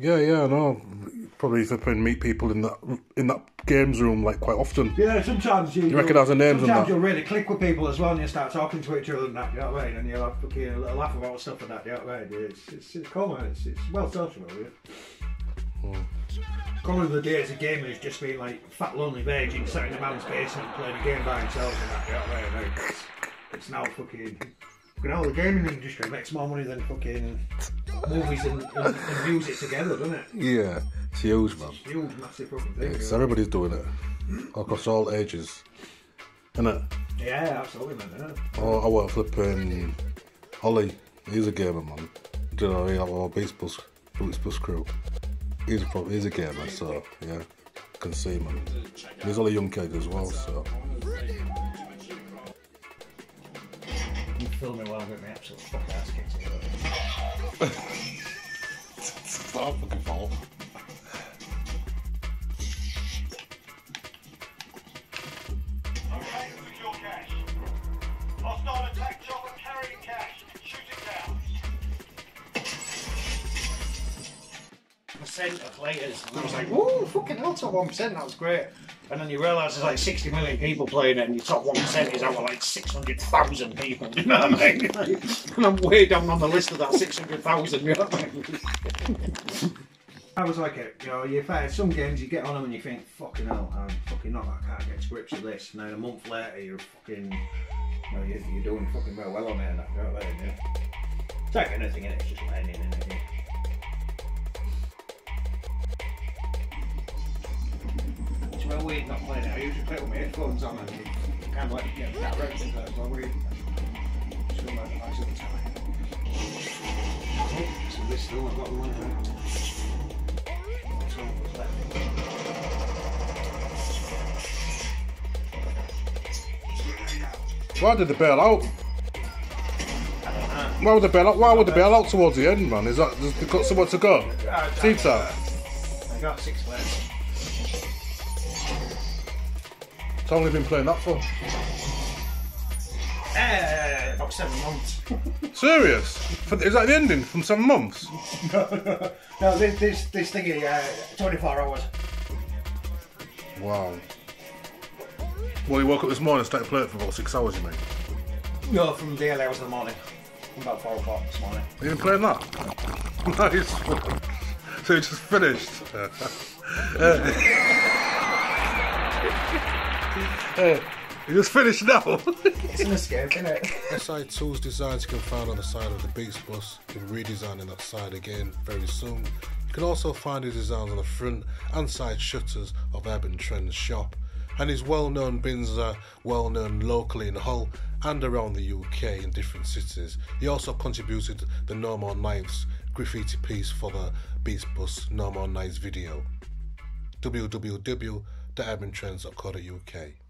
Yeah, yeah, I know. Probably flipping meet people in that in that games room like quite often. Yeah, sometimes you, You recognise the names Sometimes you'll really click with people as well, and you start talking to each other and that. You know what I mean? And you'll have fucking a little laugh about stuff and that. You know what I mean? It's it's, it's cool, man. It's, it's well sociable. Yeah. Hmm. Gone are the days of gamers just being like fat lonely virgin sat in a man's basement playing a game by himself and that. You know what Like, it's, it's now fucking. Fucking hell, the gaming industry makes more money than fucking movies and, and, and music together, doesn't it? Yeah, it's huge, man. Huge, massive fucking thing. It's yeah. everybody's doing it across all ages, innit? Yeah, absolutely, man. Yeah. Oh, I work flipping Ollie. He's a gamer, man. Do you know? He have Bus, Beast Bus crew. He's a pro- he's a gamer, so yeah, can see man. He's all a young kid as well, so You film me while I'm getting my absolute fuck ass kicked. it's not fucking fault. Percent of players, and I was like, "Whoa, fucking hell, top one percent! That was great." And then you realise there's like 60 million people playing it, and your top one percent is out of like 600,000 people. You know what I mean? and I'm way down on the list of that 600,000. You know what I mean? I was like it, you know, you find some games you get on them and you think, fucking hell, I'm fucking not, I can't get to grips with this. And then a month later, you're fucking, you know, you're, you're doing fucking well, well on it and that, you know what I mean? Yeah. It's like anything, innit? It's just learning, innit? Yeah. Real weird not playing it. I usually play it with my headphones on and kind of like get that direction there. It's well weird. Just feel like a nice little time. Oh, so this still, I've got one there. So left? Why did they bail out? Why would they bail out? Why would they bail out towards the end, man? Is that has got somewhere to go? Ah, Team time. I got six players. It's only been playing that for. Uh, about seven months. Serious? For, is that the ending from seven months? no, this this this thingy, uh, 24 hours. Wow. Well, you woke up this morning and started playing for about six hours, you mean? No, from the early hours in the morning. From about four o'clock this morning. You've been playing that? nice. So you just finished. Uh, you just finished now. It's an escape, isn't it? SI2's designs you can find on the side of the Beast Bus. We're redesigning that side again very soon. You can also find his designs on the front and side shutters of UrbanTrendz shop. And his well-known bins are well-known locally in Hull and around the UK in different cities. He also contributed the No More Knives graffiti piece for the Beast Bus No More Knives video. www.urbantrendz.co.uk